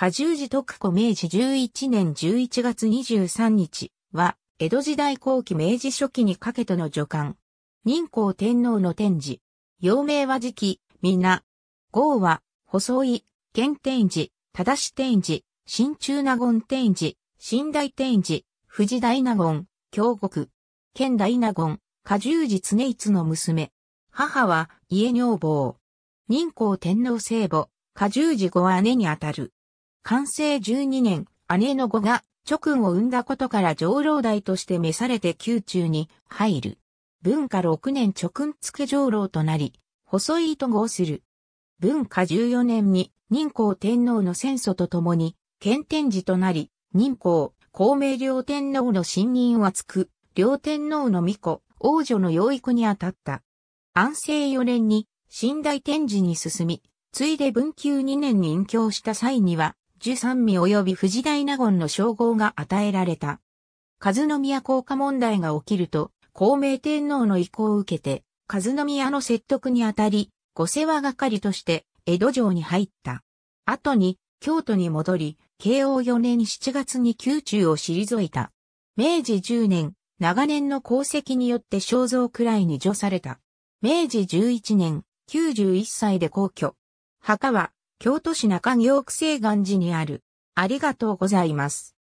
加重寺徳子明治11年11月23日は、江戸時代後期明治初期にかけての女官。任皇天皇の天寺。陽明は時期、皆。号は、細い、剣天寺、正し天寺、新中納言天寺、新大天寺、富士大納言、京国。県大納言、加重寺常一の娘。母は、家女房。任皇天皇聖母、加重寺後姉にあたる。完成12年、姉の子が直君を産んだことから上老代として召されて宮中に入る。文化6年直君付上老となり、細いと号する。文化14年に任皇天皇の戦争とともに、県天寺となり、任皇、孔明両天皇の信任はつく、両天皇の巫女、王女の養育にあたった。安政4年に、新大天寺に進み、ついで文久2年に隠居した際には、十三味及び富士大納言の称号が与えられた。和宮効果問題が起きると、孔明天皇の意向を受けて、和宮の説得にあたり、御世話係として江戸城に入った。後に京都に戻り、慶応4年7月に宮中を退いた。明治10年、長年の功績によって肖像位に除された。明治11年、91歳で皇居。墓は京都市中京区西岸寺にある。ありがとうございます。